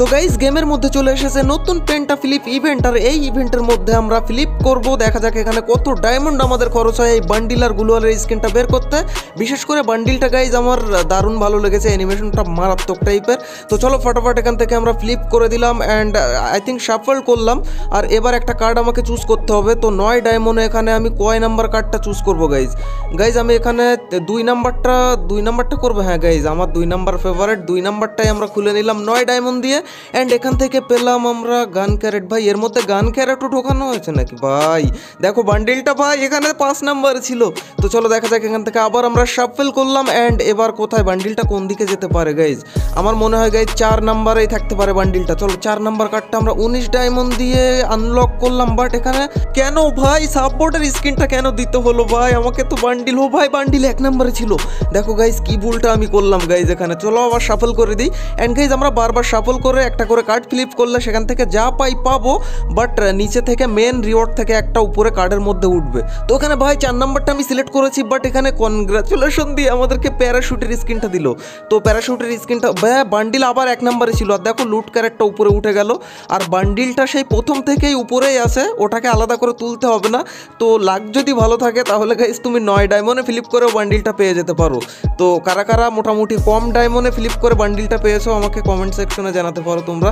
তো গাইজ গেমের মধ্যে চলে এসেছে নতুন পেন্টা ফ্লিপ ইভেন্ট আর এই ইভেন্টের মধ্যে আমরা ফ্লিপ করব। দেখা যাক এখানে কত ডায়মন্ড আমাদের খরচ হয় এই বান্ডিল আর গুলোয়ালের স্ক্রিনটা বের করতে। বিশেষ করে বান্ডিলটা গাইজ আমার দারুণ ভালো লেগেছে অ্যানিমেশনটা মারাত্মক টাইপের তো চলো ফটাফট এখান থেকে আমরা ফ্লিপ করে দিলাম অ্যান্ড আই থিঙ্ক সাফল করলাম। আর এবার একটা কার্ড আমাকে চুজ করতে হবে। তো নয় ডায়মন্ডে এখানে আমি কয় নাম্বার কার্ডটা চুজ করব গাইজ গাইজ আমি এখানে দুই নাম্বারটা দুই নাম্বারটা করব? হ্যাঁ গাইজ আমার দুই নাম্বার ফেভারিট দুই নাম্বারটাই আমরা খুলে নিলাম। নয় ডায়মন্ড দিয়ে অ্যান্ড এখান থেকে পেলাম আমরা গান ক্যারেট। ভাই, এর মধ্যে গান ক্যারেটও ঢোকানো হয়েছে নাকি? ভাই, দেখো বান্ডিলটা ভাই, এখানে পাঁচ নাম্বার ছিল। তো চলো দেখা যাক এখান থেকে আবার আমরা সাফেল করলাম অ্যান্ড এবার কোথায় বান্ডিলটা কোন দিকে যেতে পারে গাইজ আমার মনে হয় গাইজ চার নাম্বারেই থাকতে পারে বান্ডিলটা চলো, চার নাম্বার কার্ডটা আমরা উনিশ ডায়মন্ড দিয়ে আনলক করলাম বাট এখানে কেন ভাই? সাপোর্টের স্ক্রিনটা কেন দিতে হলো ভাই? আমাকে তো বান্ডিল হো ভাই বান্ডিল এক নম্বরে ছিল। দেখো গাইজ কি ভুলটা আমি করলাম গাইজ এখানে। চলো আবার সাফল করে দিই। অ্যান্ড গাইজ আমরা বারবার সাফল করে একটা করে কার্ড ফ্লিপ করলে সেখান থেকে যা পাই পাবো বাট নিচে থেকে মেন রিওয়ার্ড থেকে একটা উপরে কার্ডের মধ্যে উঠবে। তো এখানে ভাই চার নাম্বারটা আমি সিলেক্ট করেছি বাট এখানে কনগ্রাচুলেশন দিয়ে আমাদেরকে প্যারাশুটের স্ক্রিনটা দিল। তো প্যারাশুটের স্ক্রিনটা ভাই বান্ডিল আবার এক নম্বরে ছিল। আর দেখো লুট ক্যারেটটা উপরে উঠে গেল। আর বান্ডিলটা সেই প্রথম থেকেই উপরেই আছে, ওটাকে আলাদা করে তুলতে হবে না। তো লাক যদি ভালো থাকে তাহলে গাইজ তুমি নয় ডায়মন্ডে ফ্লিপ করেও বান্ডিলটা পেয়ে যেতে পারো। তো কারা কারা মোটামুটি কম ডায়মন্ডে ফ্লিপ করে বান্ডিলটা পেয়েছ আমাকে কমেন্ট সেকশনে জানাতে পারো। তোমরা।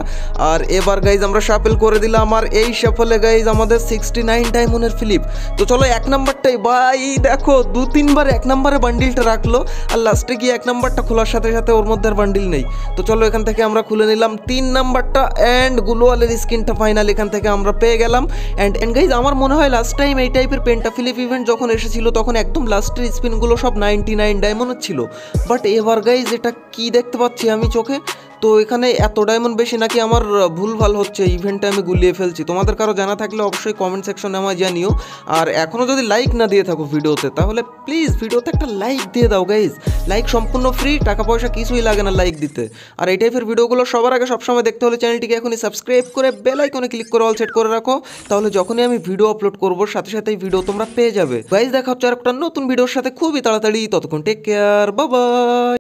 আর এবার গাইজ আমরা শাফেল করে দিলাম। আর এই শাফলে গাইজ আমাদের সিক্সটি নাইন ডায়মন্ডের ফিলিপ তো চলো, এক নাম্বারটাই ভাই, দেখো, দু, তিনবার এক নাম্বারে বান্ডিলটা রাখল। আর লাস্টে গিয়ে এক নাম্বারটা খোলার সাথে সাথে ওর মধ্যে আর বান্ডিল নেই। তো চলো, এখান থেকে আমরা খুলে নিলাম তিন নাম্বারটা অ্যান্ড গুলোয়ালের স্ক্রিনটা ফাইনাল এখান থেকে আমরা পেয়ে গেলাম। অ্যান্ড অ্যান্ড গাইজ আমার মনে হয় লাস্ট টাইম এই টাইপের পেন্টা ফিলিপ ইভেন্ট যখন এসেছিল, তখন একদম লাস্টের স্পিনগুলো সব নাইনটি নাইন ডায়মন্ডের ছিল। বাট এবার গাইজ এটা কি দেখতে পাচ্ছি আমি চোখে? তো এখানে এত ডায়মন্ড বেশি নাকি আমার ভুলভাল হচ্ছে ইভেন্টটা আমি গুলিয়ে ফেলছি। তোমাদের কারও জানা থাকলে অবশ্যই কমেন্ট সেকশনে আমায় জানিও। আর এখনও যদি লাইক না দিয়ে থাকো ভিডিওতে তাহলে প্লিজ ভিডিওতে একটা লাইক দিয়ে দাও গাইজ লাইক সম্পূর্ণ ফ্রি টাকা পয়সা কিছুই লাগে না লাইক দিতে। আর এই টাইপের ভিডিওগুলো সবার আগে সবসময় দেখতে হলে চ্যানেলটিকে এখনই সাবস্ক্রাইব করে বেল আইকনে ক্লিক করে অল সেট করে রাখো। তাহলে যখনই আমি ভিডিও আপলোড করব, সাথে সাথে এই ভিডিও তোমরা পেয়ে যাবে। গাইজ দেখা হচ্ছে আর একটা নতুন ভিডিওর সাথে খুবই তাড়াতাড়ি। ততক্ষণ টেক কেয়ার বাবা